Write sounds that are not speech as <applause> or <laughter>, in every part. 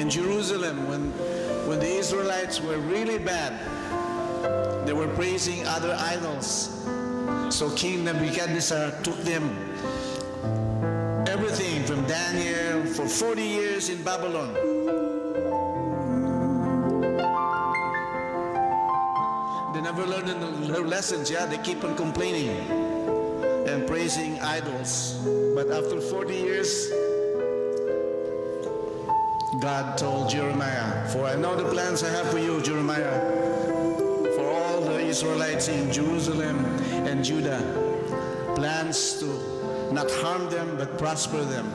in Jerusalem when, when the Israelites were really bad. They were praising other idols. So King Nebuchadnezzar took them everything from Daniel for 40 years in Babylon. They never learned their lessons, yeah, they keep on complaining and praising idols. But after 40 years, God told Jeremiah, For I know the plans I have for you, Jeremiah, for all the Israelites in Jerusalem and Judah, plans to not harm them but prosper them,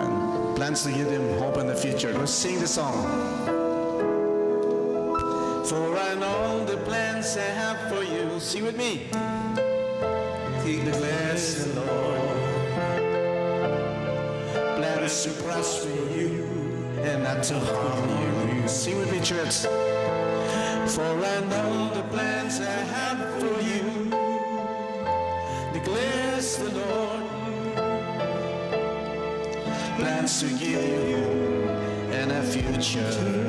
and plans to give them hope in the future. Let's sing the song. For I know the plans I have for you. Sing with me. He declares the Lord plans to prosper and not to harm you. Sing with me, church. For I know the plans I have for you, declares the Lord. Plans to give you and a future.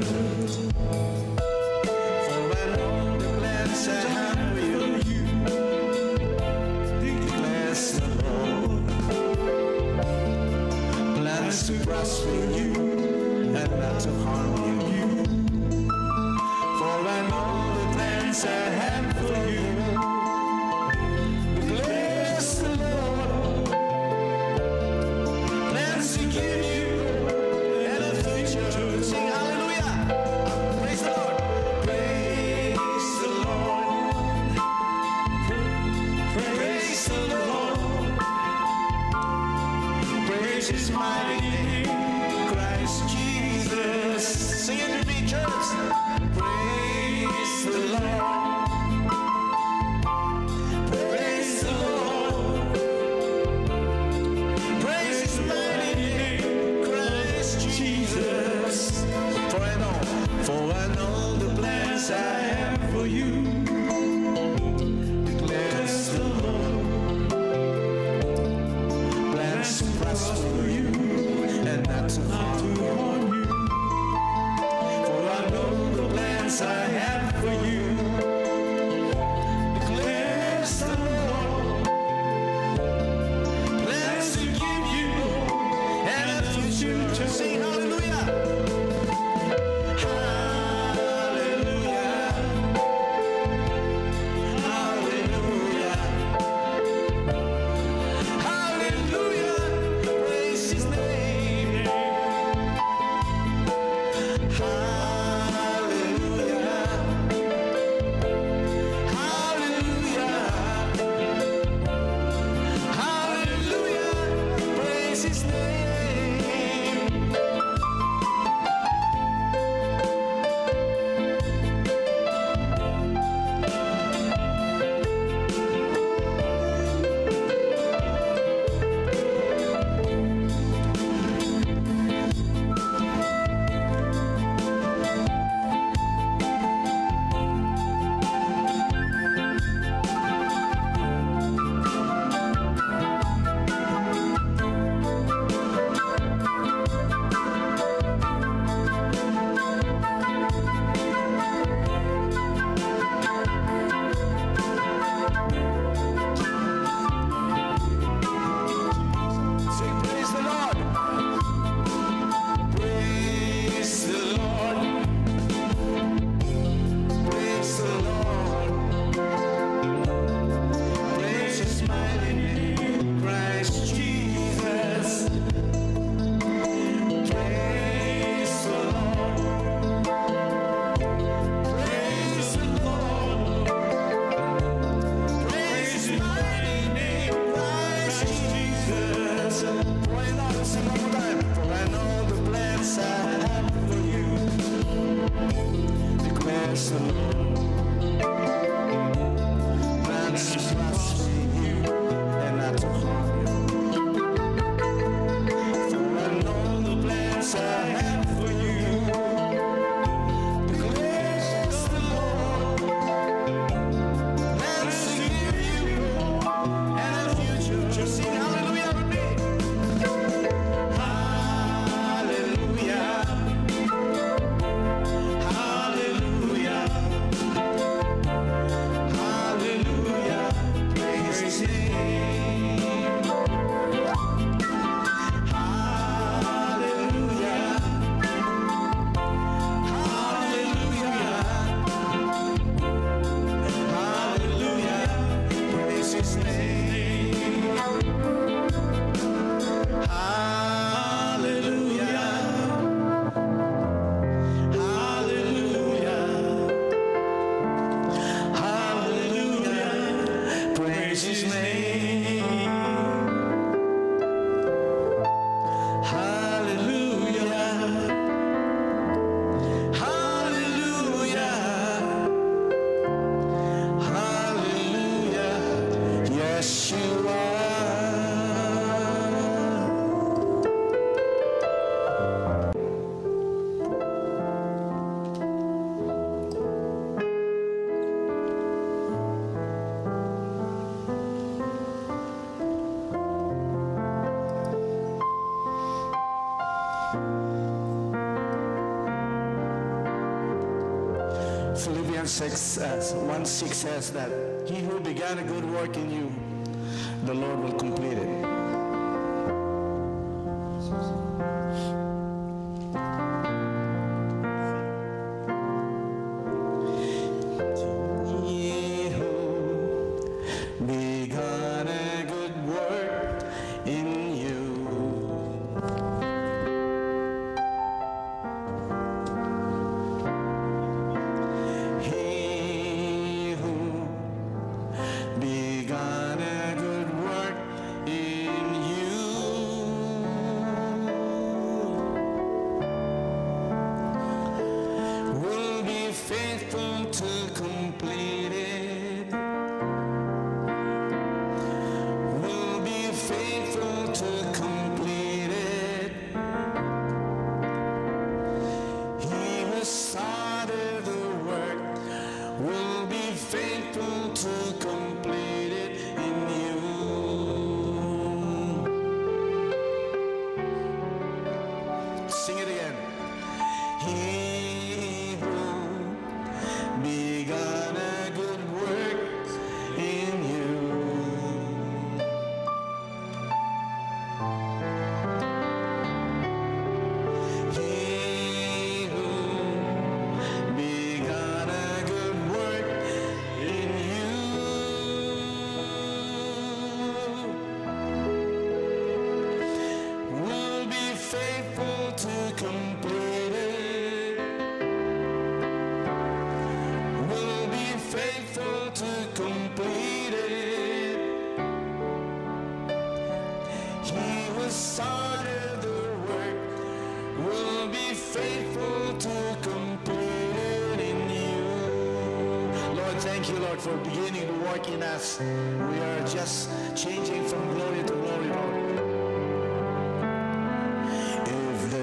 Jesus' name. Romans says, uh, 1 6 says that he who began a good work in you, the Lord will complete it.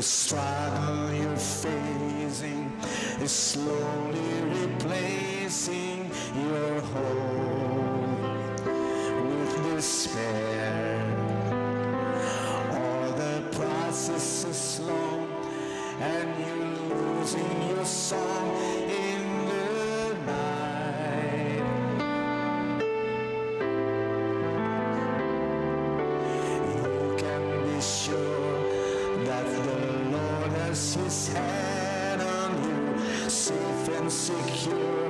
The struggle you're facing is slowly replacing your hope with despair. All the process is slow and you're losing insecure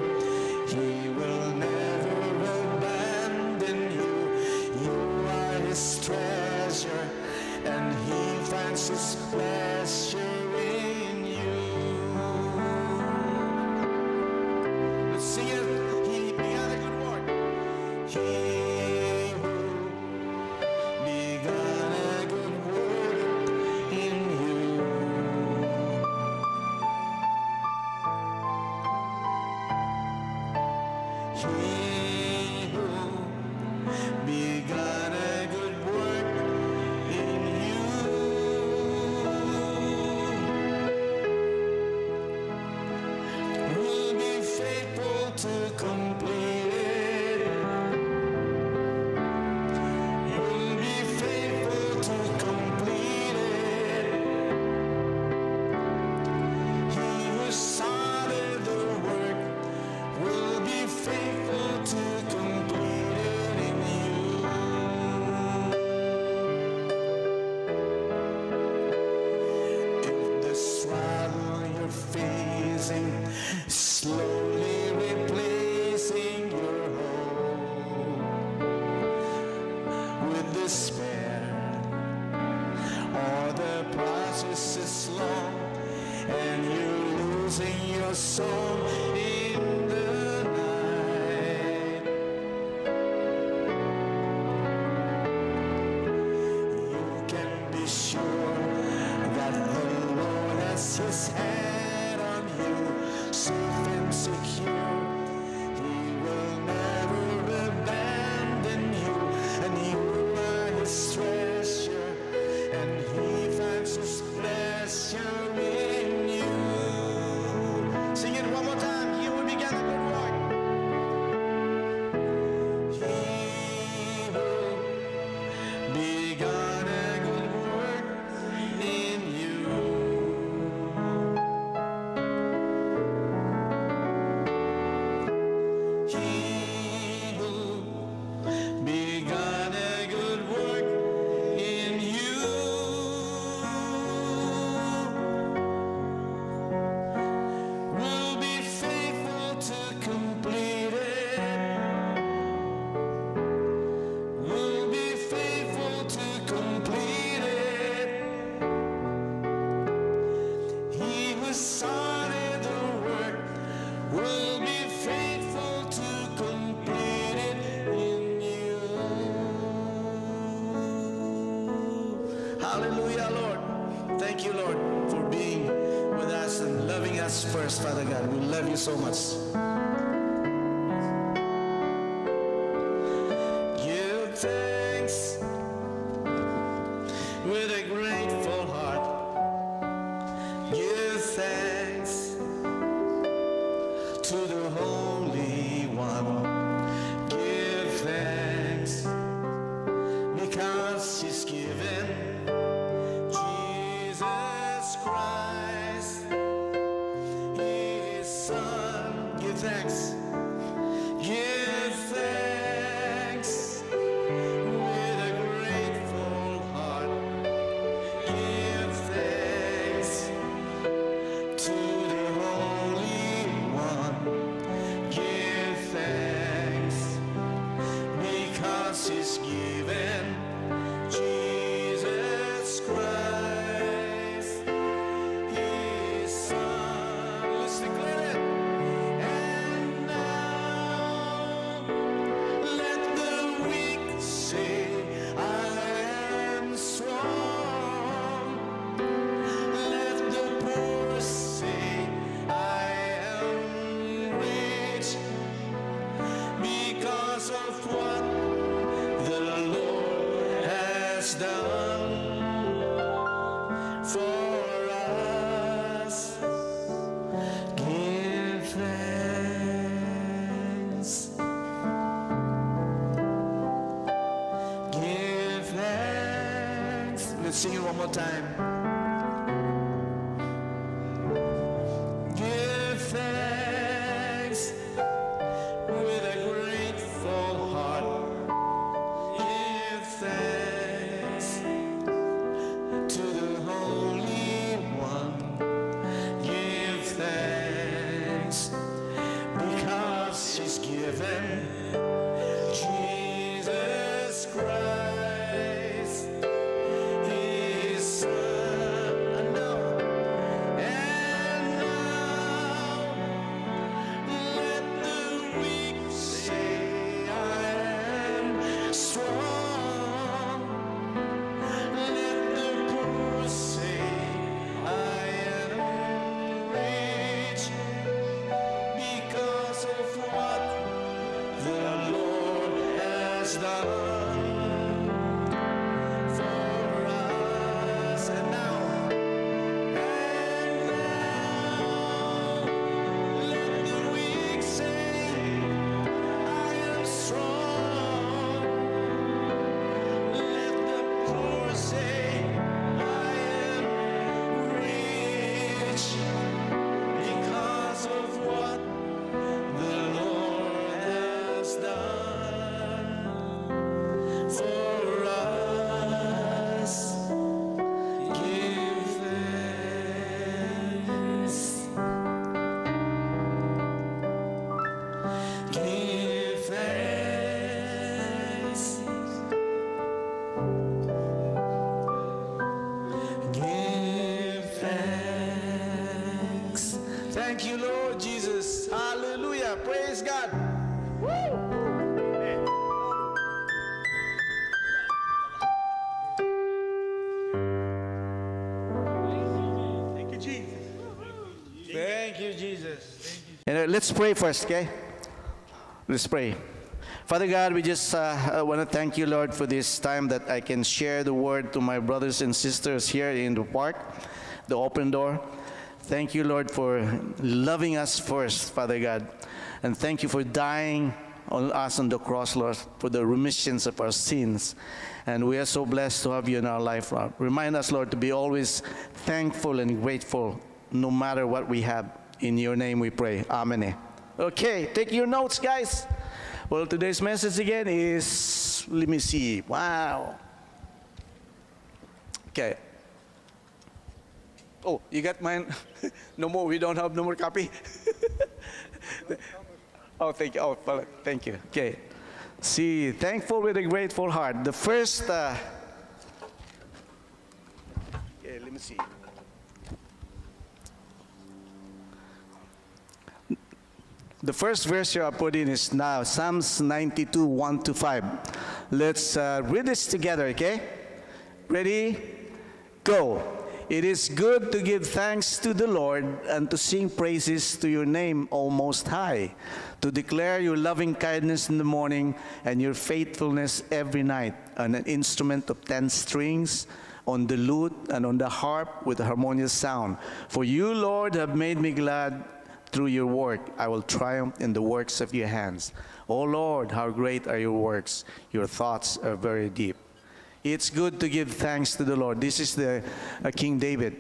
so much. Give thanks sing it one more time. Uh, let's pray first, okay? Let's pray. Father God, we just uh, want to thank you, Lord, for this time that I can share the word to my brothers and sisters here in the park, the open door. Thank you, Lord, for loving us first, Father God. And thank you for dying on us on the cross, Lord, for the remissions of our sins. And we are so blessed to have you in our life, Lord. Remind us, Lord, to be always thankful and grateful no matter what we have. In your name we pray. Amen. Okay, take your notes, guys. Well, today's message again is let me see. Wow. Okay. Oh, you got mine? <laughs> no more. We don't have no more copy. <laughs> oh, thank you. Oh, thank you. Okay. See, thankful with a grateful heart. The first. Uh, okay, let me see. The first verse you are put in is now Psalms 92, 1 to 5. Let's uh, read this together, okay? Ready? Go. It is good to give thanks to the Lord and to sing praises to your name, O Most High, to declare your loving kindness in the morning and your faithfulness every night, on an instrument of ten strings, on the lute and on the harp with a harmonious sound. For you, Lord, have made me glad through your work. I will triumph in the works of your hands. O Lord, how great are your works! Your thoughts are very deep. It's good to give thanks to the Lord. This is the uh, King David,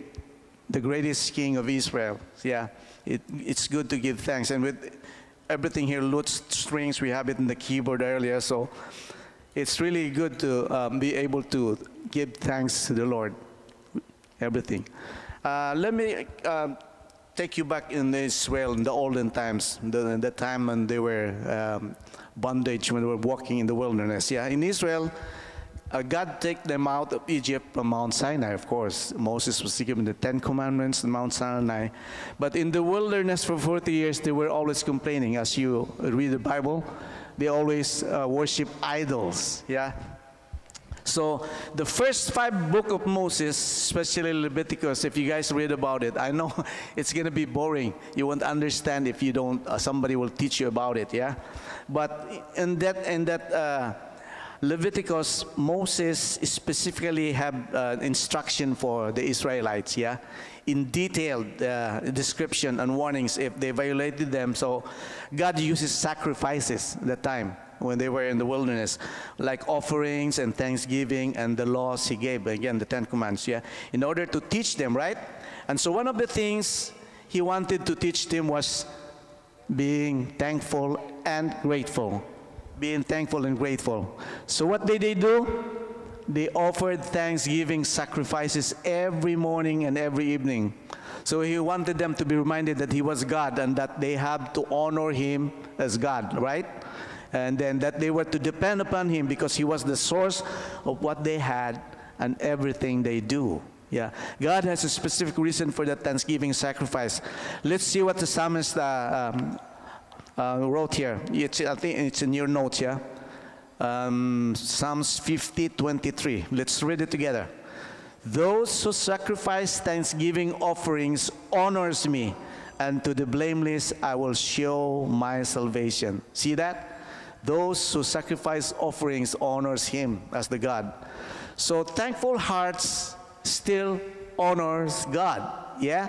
the greatest king of Israel. Yeah, it, it's good to give thanks. And with everything here, lute strings, we have it in the keyboard earlier. So it's really good to um, be able to give thanks to the Lord. Everything. Uh, let me uh, take you back in Israel in the olden times, the, the time when they were um, bondage, when they were walking in the wilderness. Yeah, in Israel, uh, God took them out of Egypt from Mount Sinai, of course. Moses was given the Ten Commandments in Mount Sinai. But in the wilderness for 40 years, they were always complaining. As you read the Bible, they always uh, worship idols. Yeah. So the first five book of Moses, especially Leviticus, if you guys read about it, I know <laughs> it's going to be boring. You won't understand if you don't. Uh, somebody will teach you about it. Yeah. But in that in that uh, Leviticus, Moses specifically have uh, instruction for the Israelites, yeah, in detailed uh, description and warnings if they violated them. So God uses sacrifices at that time when they were in the wilderness, like offerings and thanksgiving and the laws he gave, again, the Ten Commandments, yeah, in order to teach them, right? And so one of the things he wanted to teach them was being thankful and grateful being thankful and grateful. So what did they do? They offered thanksgiving sacrifices every morning and every evening. So he wanted them to be reminded that he was God and that they have to honor him as God, right? And then that they were to depend upon him because he was the source of what they had and everything they do. Yeah, God has a specific reason for that thanksgiving sacrifice. Let's see what the psalmist uh, um, uh, wrote here. It's, I think it's in your notes, yeah? Um, Psalms 50, 23. Let's read it together. Those who sacrifice thanksgiving offerings honors me, and to the blameless I will show my salvation. See that? Those who sacrifice offerings honors him as the God. So thankful hearts still honors God. Yeah?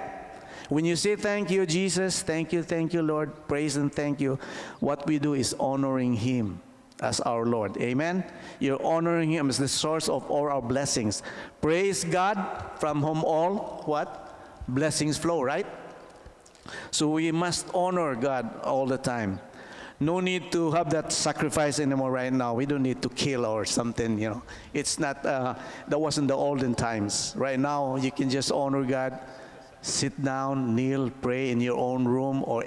When you say thank you, Jesus, thank you, thank you, Lord, praise and thank you, what we do is honoring Him as our Lord. Amen? You're honoring Him as the source of all our blessings. Praise God from whom all what? Blessings flow, right? So we must honor God all the time. No need to have that sacrifice anymore right now. We don't need to kill or something, you know. It's not, uh, that wasn't the olden times. Right now, you can just honor God sit down, kneel, pray in your own room, or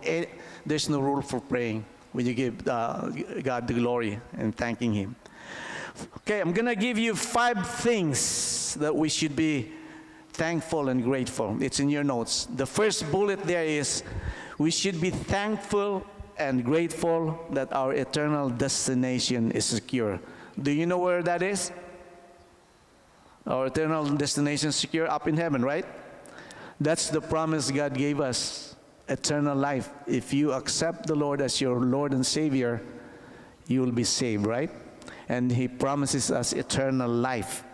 there's no rule for praying when you give uh, God the glory and thanking Him. Okay, I'm going to give you five things that we should be thankful and grateful. It's in your notes. The first bullet there is we should be thankful and grateful that our eternal destination is secure. Do you know where that is? Our eternal destination is secure up in heaven, right? That's the promise God gave us eternal life. If you accept the Lord as your Lord and Savior, you will be saved, right? And He promises us eternal life.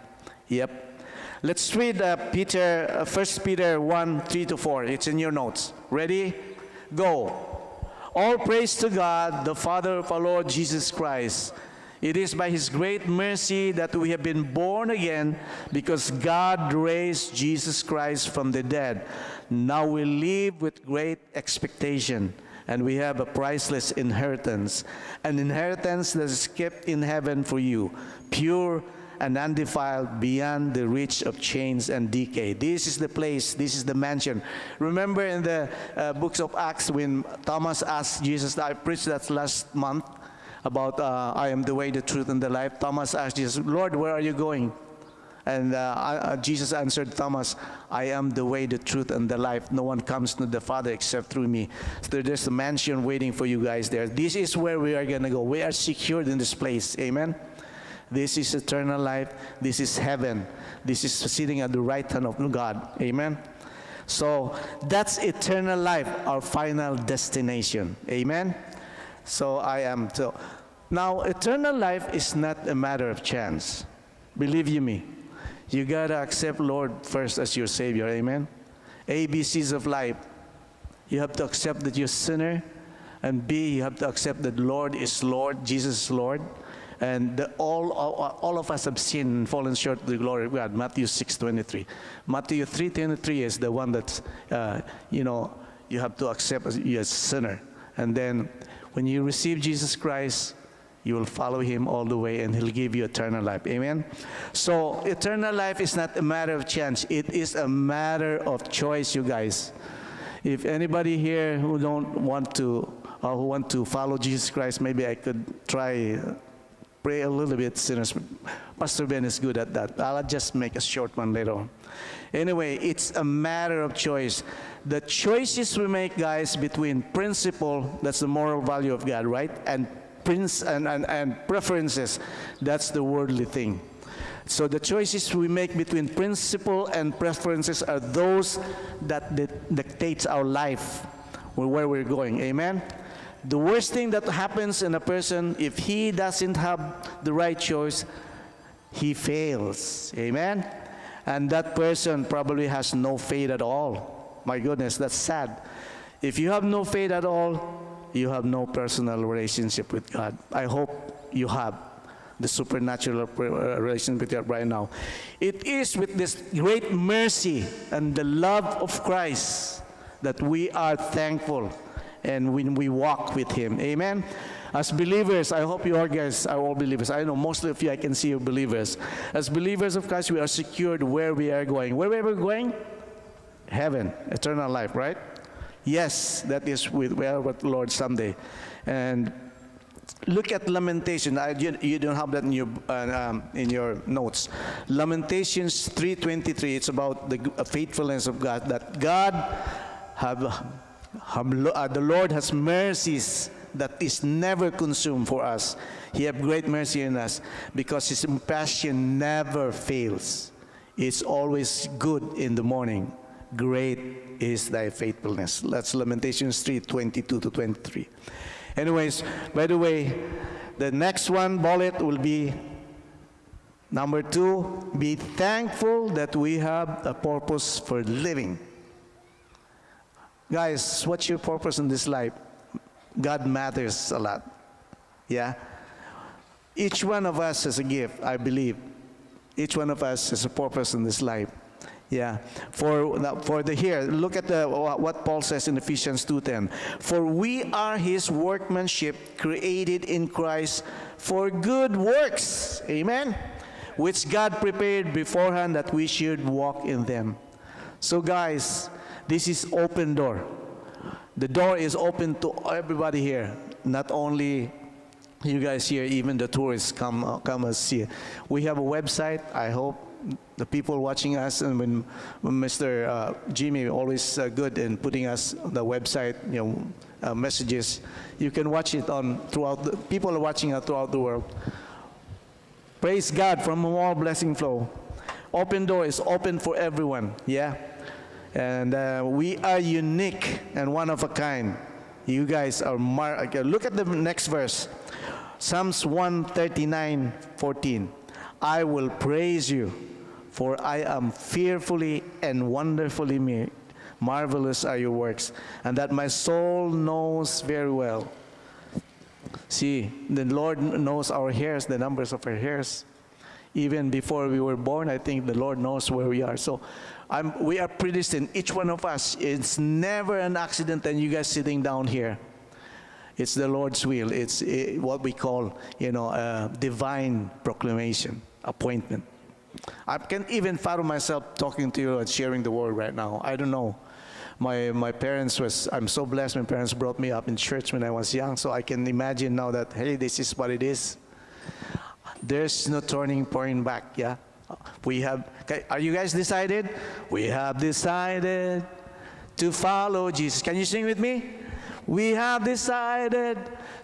Yep. Let's read uh, Peter, uh, 1 Peter 1 3 to 4. It's in your notes. Ready? Go. All praise to God, the Father of our Lord Jesus Christ it is by His great mercy that we have been born again because God raised Jesus Christ from the dead. Now we live with great expectation and we have a priceless inheritance, an inheritance that is kept in heaven for you, pure and undefiled beyond the reach of chains and decay. This is the place, this is the mansion. Remember in the uh, books of Acts when Thomas asked Jesus, I preached that last month, about uh, I am the way, the truth, and the life, Thomas asked Jesus, Lord, where are you going? And uh, uh, Jesus answered Thomas, I am the way, the truth, and the life. No one comes to the Father except through me. So there's a mansion waiting for you guys there. This is where we are going to go. We are secured in this place. Amen. This is eternal life. This is heaven. This is sitting at the right hand of God. Amen. So that's eternal life, our final destination. Amen. So I am so now eternal life is not a matter of chance. Believe you me. You gotta accept Lord first as your Savior. Amen. ABCs of life. You have to accept that you're a sinner. And B, you have to accept that Lord is Lord, Jesus is Lord. And the, all, all, all of us have sinned and fallen short of the glory of God. Matthew 6.23. Matthew 3.23 is the one that, uh, you know, you have to accept as as a sinner. And then when you receive Jesus Christ, you will follow him all the way and he'll give you eternal life. Amen? So eternal life is not a matter of chance. It is a matter of choice, you guys. If anybody here who don't want to, or who want to follow Jesus Christ, maybe I could try uh, pray a little bit, sinners. Pastor Ben is good at that. I'll just make a short one later. Anyway, it's a matter of choice. The choices we make, guys, between principle, that's the moral value of God, right? And prince and, and, and preferences, that's the worldly thing. So the choices we make between principle and preferences are those that dictates our life, where we're going. Amen? The worst thing that happens in a person, if he doesn't have the right choice, he fails. Amen? And that person probably has no faith at all. My goodness, that's sad. If you have no faith at all, you have no personal relationship with God. I hope you have the supernatural uh, relationship with God right now. It is with this great mercy and the love of Christ that we are thankful and when we walk with Him. Amen. As believers, I hope you all guys are all believers. I know most of you, I can see you believers. As believers of Christ, we are secured where we are going. Where we are going? Heaven, eternal life, right? Yes, that is with well with the Lord someday. And look at lamentation I, you, you, don't have that in your uh, um, in your notes lamentations 3.23 it's about the faithfulness of god that god have, Uh, the lord has mercies that is never consumed for us he have great mercy in us because his compassion never fails it's always good in the morning great is thy faithfulness. That's Lamentations 3 22 to 23. Anyways, by the way, the next one bullet will be number two be thankful that we have a purpose for living. Guys, what's your purpose in this life? God matters a lot. Yeah? Each one of us has a gift, I believe. Each one of us has a purpose in this life. Yeah, for for the here, look at the what Paul says in Ephesians 2:10. For we are His workmanship, created in Christ for good works. Amen. Which God prepared beforehand that we should walk in them. So, guys, this is open door. The door is open to everybody here, not only you guys here, even the tourists come come and see. We have a website. I hope the people watching us and when, when Mr. Uh, Jimmy always uh, good in putting us the website, you know, uh, messages. You can watch it on throughout. The, people are watching it throughout the world. Praise God from all blessing flow. Open door is open for everyone. Yeah, and uh, we are unique and one of a kind. You guys are mar- okay, Look at the next verse. Psalms 139, 14. I will praise you for I am fearfully and wonderfully made. Marvelous are your works, and that my soul knows very well. See, the Lord knows our hairs, the numbers of our hairs. Even before we were born, I think the Lord knows where we are. So I'm, we are predestined, each one of us. It's never an accident and you guys sitting down here. It's the Lord's will. It's it, what we call, you know, a divine proclamation, appointment. I can even follow myself talking to you and sharing the word right now. I don't know. My, my parents was, I'm so blessed my parents brought me up in church when I was young, so I can imagine now that, hey, this is what it is. There's no turning point back, yeah? We have, are you guys decided? We have decided to follow Jesus. Can you sing with me? We have decided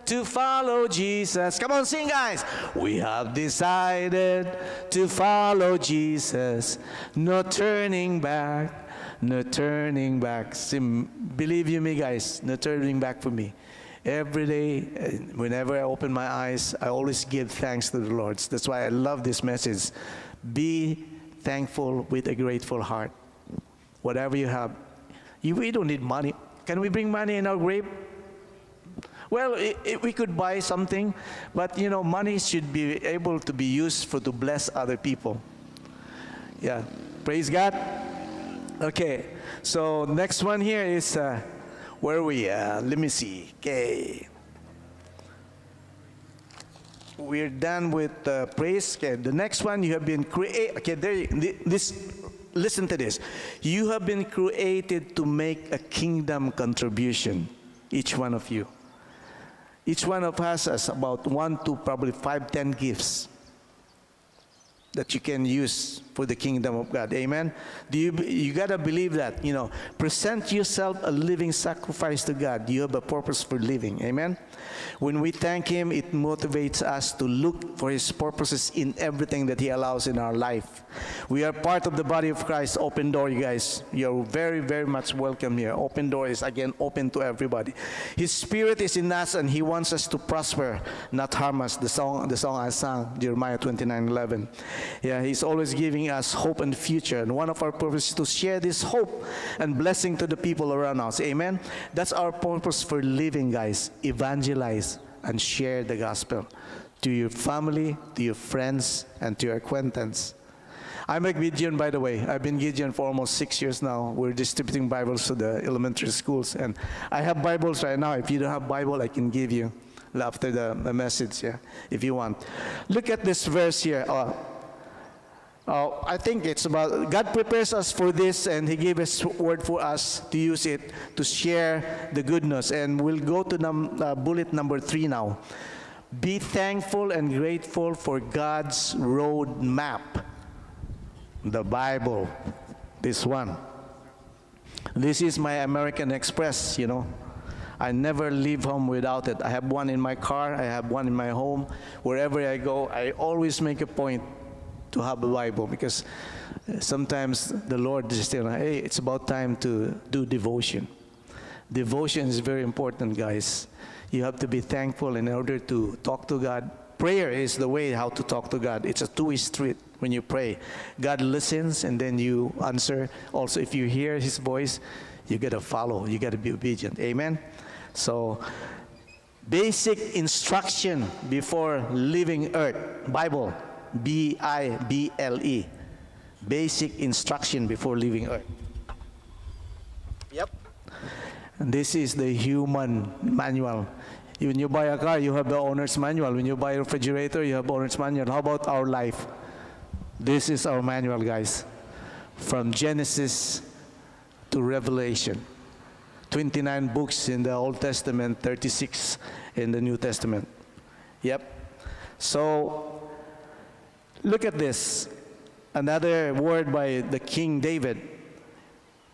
to follow Jesus. Come on, sing, guys. We have decided to follow Jesus. No turning back, no turning back. Sim- believe you me, guys, no turning back for me. Every day, uh, whenever I open my eyes, I always give thanks to the Lord. That's why I love this message. Be thankful with a grateful heart. Whatever you have, we don't need money. Can we bring money in our grave? Well, i i we could buy something, but you know, money should be able to be used for to bless other people. Yeah, praise God. Okay, so next one here is uh, where we? Uh, let me see. Okay, we're done with uh, praise. Okay, the next one you have been created. Okay, there. This listen to this. You have been created to make a kingdom contribution, each one of you. Each one of us has about one to probably five, ten gifts that you can use for the kingdom of God. Amen. Do you you got to believe that, you know, present yourself a living sacrifice to God. You have a purpose for living. Amen. When we thank him, it motivates us to look for his purposes in everything that he allows in our life. We are part of the body of Christ. Open door, you guys. You're very very much welcome here. Open door is again open to everybody. His spirit is in us and he wants us to prosper, not harm us. The song the song I sang, Jeremiah 29:11. Yeah, he's always giving us hope and future. And one of our purposes is to share this hope and blessing to the people around us. Amen. That's our purpose for living, guys. Evangelize and share the gospel to your family, to your friends, and to your acquaintance. I'm a Gideon, by the way. I've been Gideon for almost six years now. We're distributing Bibles to the elementary schools, and I have Bibles right now. If you don't have Bible, I can give you after the, the message, yeah, if you want. Look at this verse here. Uh, uh, I think it's about God prepares us for this, and He gave us word for us to use it to share the goodness. And we'll go to num- uh, bullet number three now. Be thankful and grateful for God's road map, the Bible. This one. This is my American Express, you know. I never leave home without it. I have one in my car, I have one in my home. Wherever I go, I always make a point to have a Bible because uh, sometimes the Lord is still, hey, it's about time to do devotion. Devotion is very important, guys. You have to be thankful in order to talk to God. Prayer is the way how to talk to God. It's a two-way street when you pray. God listens and then you answer. Also, if you hear His voice, you got to follow. You got to be obedient. Amen. So, basic instruction before leaving earth. Bible. B I B L E. Basic instruction before leaving earth. Yep. And this is the human manual. When you buy a car, you have the owner's manual. When you buy a refrigerator, you have owner's manual. How about our life? This is our manual, guys. From Genesis to Revelation. 29 books in the Old Testament, 36 in the New Testament. Yep. So, look at this. Another word by the King David.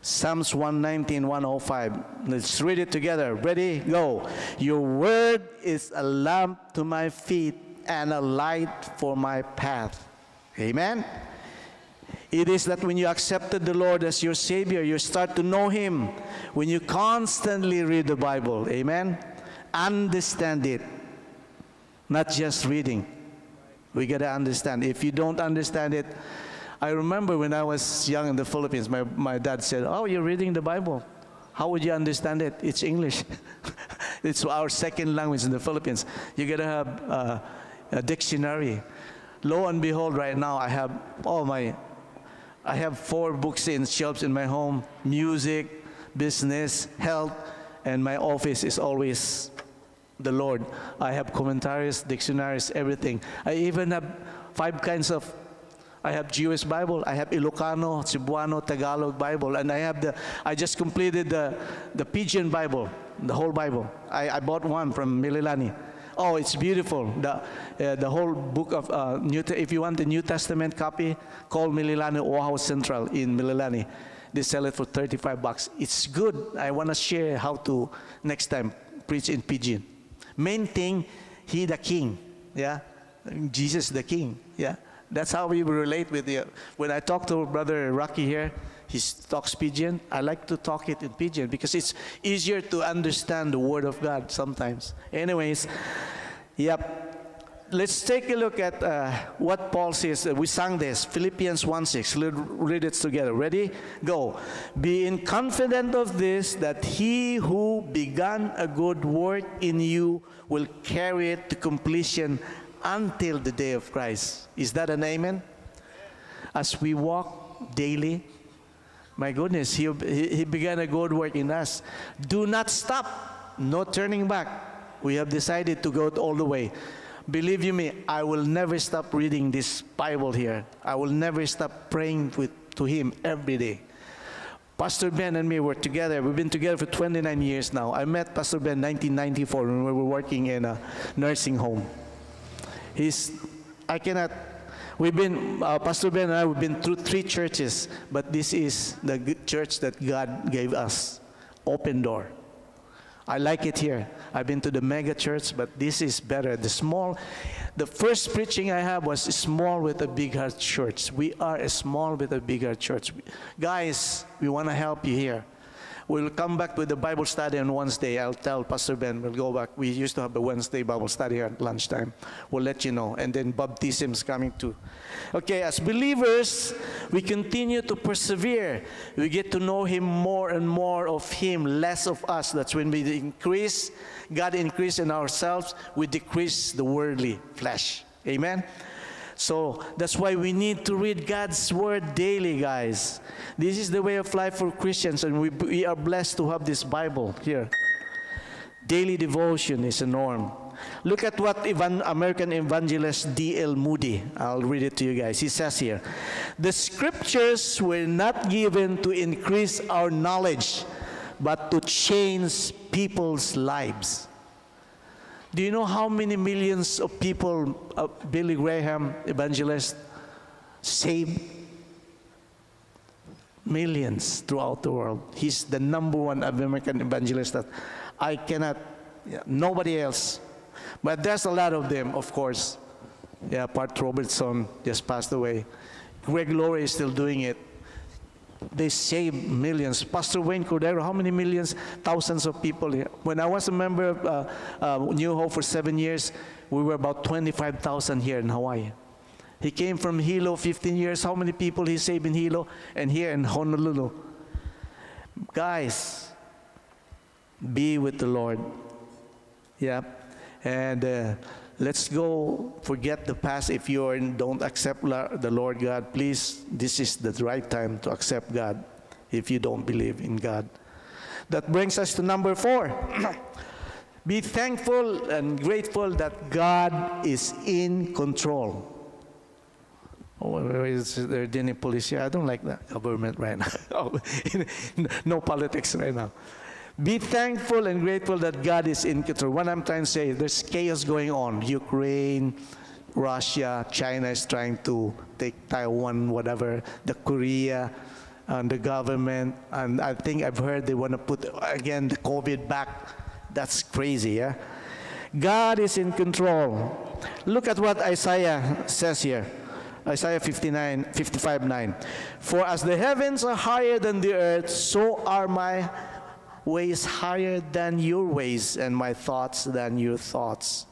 Psalms 119, 105. Let's read it together. Ready? Go. Your word is a lamp to my feet and a light for my path. Amen. It is that when you accepted the Lord as your Savior, you start to know Him. When you constantly read the Bible, amen? Understand it, not just reading. We got to understand. If you don't understand it, I remember when I was young in the Philippines, my, my dad said, Oh, you're reading the Bible. How would you understand it? It's English. <laughs> it's our second language in the Philippines. You got to have uh, a dictionary. Lo and behold, right now I have all my I have four books in shelves in my home music, business, health, and my office is always the Lord. I have commentaries, dictionaries, everything. I even have five kinds of I have Jewish Bible, I have Ilocano, Cebuano, Tagalog Bible, and I have the I just completed the the Pidgin Bible, the whole Bible. I, I bought one from Mililani. Oh, it's beautiful. The, uh, the whole book of uh, New, if you want the New Testament copy, call Mililani Oahu Central in Mililani. They sell it for 35 bucks. It's good. I want to share how to next time preach in pidgin. Main thing, he the king. Yeah, Jesus the king. Yeah, that's how we relate with you. When I talk to brother Rocky here, he talks pidgin. I like to talk it in pidgin because it's easier to understand the word of God sometimes. Anyways, yep let's take a look at uh, what Paul says. We sang this, Philippians 1 6. Let's read it together. Ready? Go. Being confident of this, that he who began a good work in you will carry it to completion until the day of Christ. Is that an amen? As we walk daily, my goodness, he, he began a good work in us. Do not stop, no turning back. We have decided to go all the way. Believe you me, I will never stop reading this Bible here. I will never stop praying with, to Him every day. Pastor Ben and me were together. We've been together for 29 years now. I met Pastor Ben in 1994 when we were working in a nursing home. He's, I cannot, we've been, uh, Pastor Ben and I, we've been through three churches, but this is the church that God gave us. Open door. I like it here. I've been to the mega church, but this is better. The small, the first preaching I have was small with a big heart church. We are a small with a bigger church. Guys, we want to help you here. We'll come back with the Bible study on Wednesday. I'll tell Pastor Ben, we'll go back. We used to have a Wednesday Bible study at lunchtime. We'll let you know. And then baptism's coming too. Okay, as believers, we continue to persevere. We get to know Him more and more of Him, less of us. That's when we increase, God increase in ourselves, we decrease the worldly flesh. Amen? So that's why we need to read God's Word daily, guys. This is the way of life for Christians, and we, we are blessed to have this Bible here. Daily devotion is a norm. Look at what evan American evangelist D.L. Moody, I'll read it to you guys. He says here, the scriptures were not given to increase our knowledge, but to change people's lives. Do you know how many millions of people uh, Billy Graham, evangelist, saved? Millions throughout the world. He's the number one American evangelist that I cannot, yeah, nobody else. But there's a lot of them, of course. Yeah, Pat Robertson just passed away. Greg Laurie is still doing it they save millions. Pastor Wayne Cordeiro, how many millions? Thousands of people here. When I was a member of uh, uh, New Hope for seven years, we were about 25,000 here in Hawaii. He came from Hilo 15 years. How many people he saved in Hilo and here in Honolulu? Guys, be with the Lord. Yeah. And uh, let's go forget the past if you are, don't accept the Lord God. Please, this is the right time to accept God if you don't believe in God. That brings us to number four. <clears throat> Be thankful and grateful that God is in control. Oh, is there any police here? I don't like the government right now. <laughs> no politics right now. Be thankful and grateful that God is in control. What I'm trying to say, there's chaos going on. Ukraine, Russia, China is trying to take Taiwan, whatever, the Korea, and the government. And I think I've heard they want to put, again, the COVID back. That's crazy, yeah? God is in control. Look at what Isaiah says here. Isaiah 59, 55, 9. For as the heavens are higher than the earth, so are my ways higher than your ways and my thoughts than your thoughts.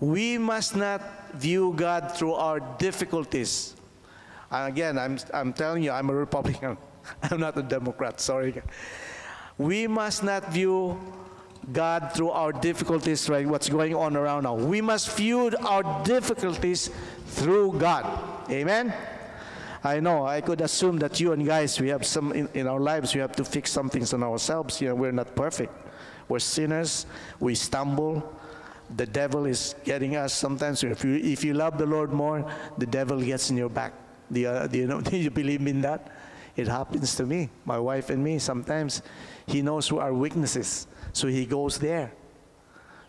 We must not view God through our difficulties. And again, I'm, I'm telling you, I'm a Republican. <laughs> I'm not a Democrat, sorry. We must not view God through our difficulties, right? What's going on around now. We must view our difficulties through God. Amen? I know, I could assume that you and guys, we have some, in, in our lives, we have to fix some things on ourselves. You know, we're not perfect. We're sinners. We stumble. The devil is getting us sometimes. If you, if you love the Lord more, the devil gets in your back. Do you, uh, do you, know, <laughs> do you believe in that? It happens to me, my wife and me. Sometimes he knows who our weaknesses, so he goes there.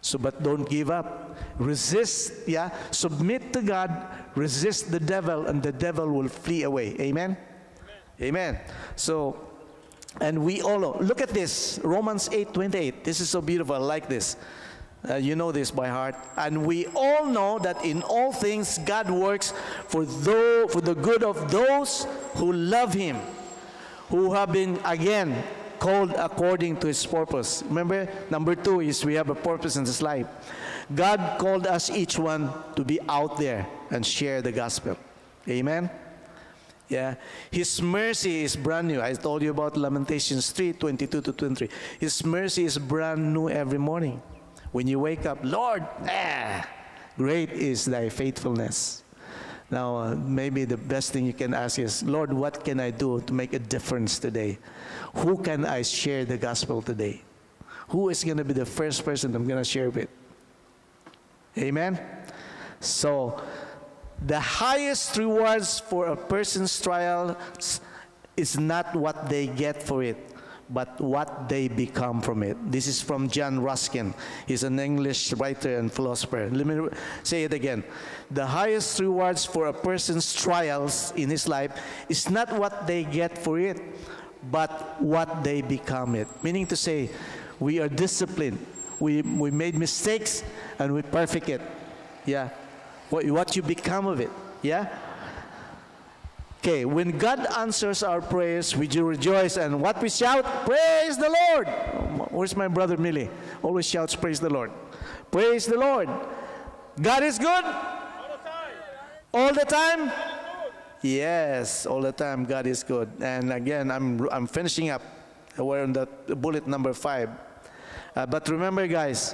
So, but don't give up. Resist, yeah? Submit to God, resist the devil, and the devil will flee away. Amen? Amen. Amen. So, and we all know, look at this, Romans 8 28. This is so beautiful. I like this. Uh, you know this by heart. And we all know that in all things God works for, though, for the good of those who love Him, who have been, again, called according to His purpose. Remember, number two is we have a purpose in this life. God called us each one to be out there and share the gospel. Amen. Yeah. His mercy is brand new. I told you about Lamentations 3 22 to 23. His mercy is brand new every morning. When you wake up, Lord, ah, great is thy faithfulness. Now, uh, maybe the best thing you can ask is, Lord, what can I do to make a difference today? Who can I share the gospel today? Who is going to be the first person I'm going to share with? Amen? So, the highest rewards for a person's trial is not what they get for it, but what they become from it. This is from John Ruskin. He's an English writer and philosopher. Let me say it again. The highest rewards for a person's trials in his life is not what they get for it, but what they become it. Meaning to say, we are disciplined. We, we made mistakes and we perfect it. Yeah what, what you become of it. Yeah? Okay, when God answers our prayers, we do rejoice, and what we shout, praise the Lord. Where's my brother Millie? Always shouts, praise the Lord. Praise the Lord. God is good. All the time. Yes, all the time. God is good. And again, I'm I'm finishing up. We're on the bullet number five. Uh, but remember, guys,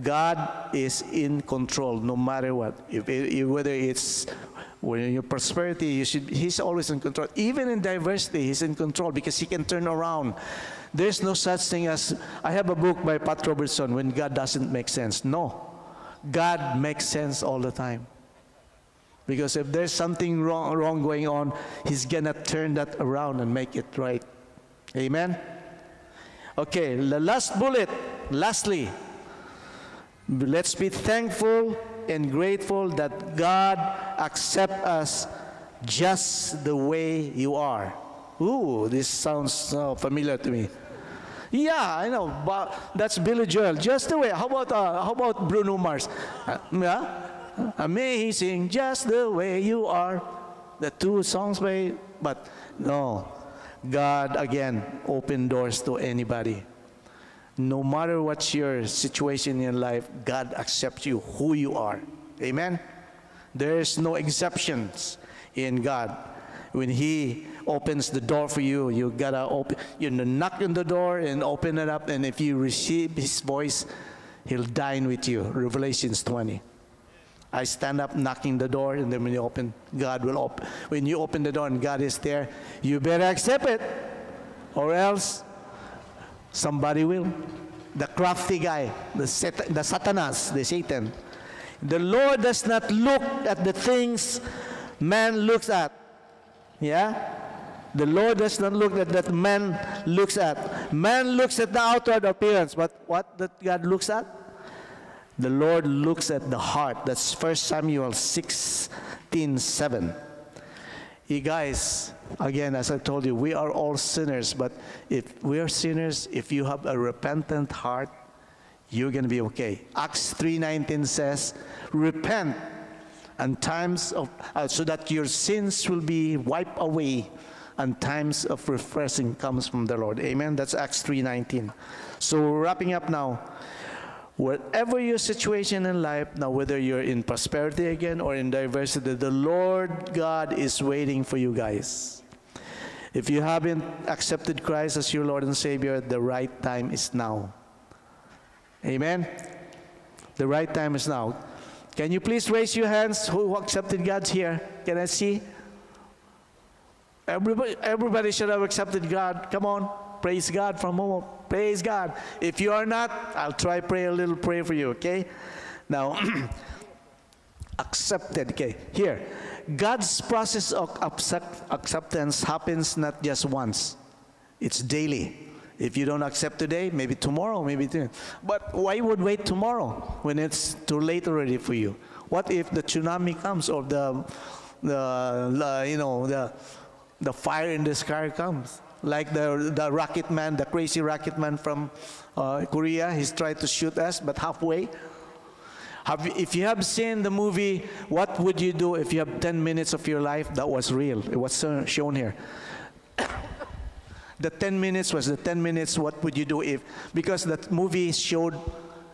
God is in control no matter what. If, if, whether it's when your prosperity, you should, He's always in control. Even in diversity, He's in control because He can turn around. There's no such thing as, I have a book by Pat Robertson, When God Doesn't Make Sense. No. God makes sense all the time. Because if there's something wrong, wrong going on, He's going to turn that around and make it right. Amen? Okay, the last bullet, lastly, Let's be thankful and grateful that God accepts us just the way you are. Ooh, this sounds so familiar to me. Yeah, I know, but that's Billy Joel. Just the way. How about uh, how about Bruno Mars? Uh, yeah, amazing, just the way you are. The two songs by, but no, God again open doors to anybody no matter what's your situation in life, God accepts you who you are. Amen? There's no exceptions in God. When He opens the door for you, you gotta open, you knock on the door and open it up, and if you receive His voice, He'll dine with you. Revelations 20. I stand up knocking the door, and then when you open, God will open. When you open the door and God is there, you better accept it, or else Somebody will. The crafty guy, the, sat- the Satanas, the Satan. The Lord does not look at the things man looks at. Yeah? The Lord does not look at that man looks at. Man looks at the outward appearance, but what that God looks at? The Lord looks at the heart. That's 1 Samuel 16 7. You guys, again, as I told you, we are all sinners, but if we are sinners, if you have a repentant heart, you're going to be okay. Acts 3:19 says, "Repent and times of uh, so that your sins will be wiped away and times of refreshing comes from the Lord." Amen. That's Acts 3:19. So wrapping up now. Whatever your situation in life, now whether you're in prosperity again or in diversity, the Lord God is waiting for you guys. If you haven't accepted Christ as your Lord and Savior, the right time is now. Amen? The right time is now. Can you please raise your hands who accepted God here? Can I see? Everybody, everybody should have accepted God. Come on. Praise God from home. Praise God. If you are not, I'll try pray a little prayer for you, okay? Now, <clears throat> accepted, okay? Here, God's process of accept, acceptance happens not just once. It's daily. If you don't accept today, maybe tomorrow, maybe today. But why would wait tomorrow when it's too late already for you? What if the tsunami comes or the, the, the you know, the the fire in the sky comes. Like the, the rocket man, the crazy rocket man from uh, Korea, he's tried to shoot us, but halfway. Have, if you have seen the movie, What Would You Do If You Have 10 Minutes of Your Life? That was real. It was uh, shown here. <coughs> the 10 minutes was the 10 minutes, what would you do if? Because that movie showed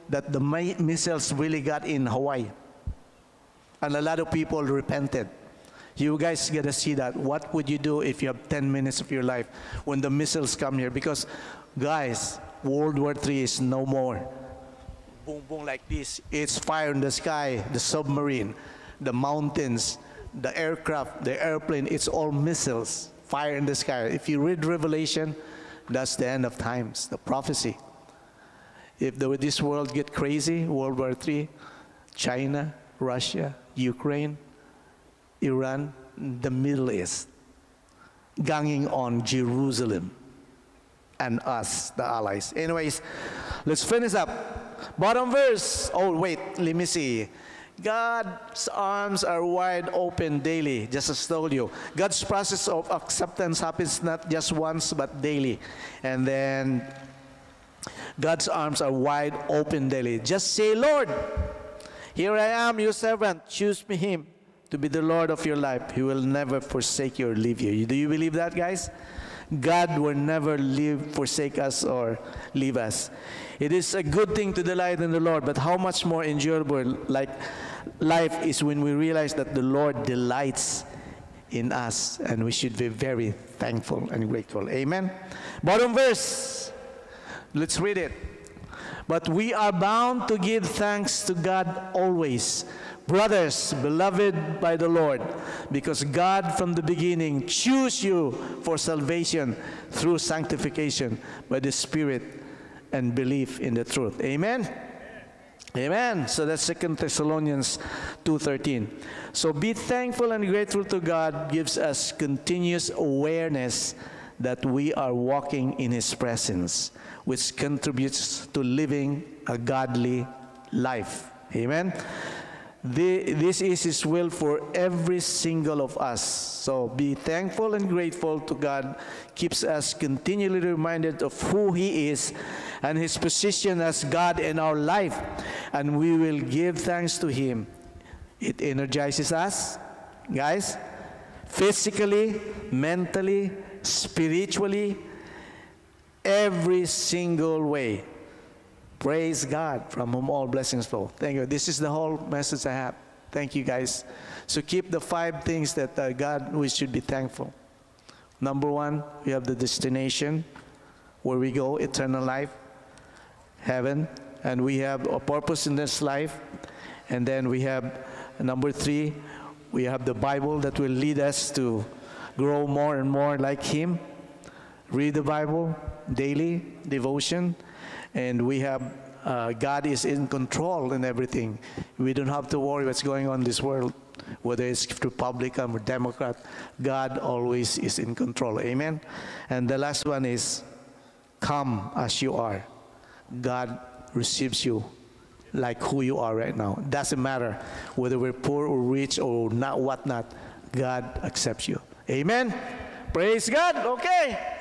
that the missiles really got in Hawaii. And a lot of people repented. You guys gotta see that. What would you do if you have 10 minutes of your life when the missiles come here? Because, guys, World War III is no more. Boom, boom, like this. It's fire in the sky, the submarine, the mountains, the aircraft, the airplane. It's all missiles, fire in the sky. If you read Revelation, that's the end of times, the prophecy. If the, this world get crazy, World War III, China, Russia, Ukraine, Iran, the Middle East, ganging on Jerusalem and us, the allies. Anyways, let's finish up. Bottom verse. Oh, wait, let me see. God's arms are wide open daily, just as told you. God's process of acceptance happens not just once, but daily. And then God's arms are wide open daily. Just say, Lord, here I am, your servant. Choose me him to be the Lord of your life. He will never forsake you or leave you. Do you believe that, guys? God will never leave, forsake us, or leave us. It is a good thing to delight in the Lord, but how much more endurable like life is when we realize that the Lord delights in us, and we should be very thankful and grateful. Amen. Bottom verse. Let's read it. But we are bound to give thanks to God always. Brothers, beloved by the Lord, because God from the beginning chose you for salvation through sanctification by the Spirit and belief in the truth. Amen. Amen. So that's Second Thessalonians 2:13. So be thankful and grateful to God gives us continuous awareness that we are walking in his presence, which contributes to living a godly life. Amen. This is his will for every single of us. So be thankful and grateful to God keeps us continually reminded of who he is and his position as God in our life and we will give thanks to him. It energizes us, guys, physically, mentally, spiritually, every single way. Praise God, from whom all blessings flow. Thank you. This is the whole message I have. Thank you, guys. So keep the five things that uh, God we should be thankful. Number one, we have the destination where we go, eternal life, heaven, and we have a purpose in this life. And then we have number three, we have the Bible that will lead us to grow more and more like Him. Read the Bible daily, devotion, and we have uh, God is in control in everything. We don't have to worry what's going on in this world, whether it's Republican or Democrat. God always is in control. Amen. And the last one is, come as you are. God receives you like who you are right now. Doesn't matter whether we're poor or rich or not, whatnot. God accepts you. Amen. Praise God. Okay.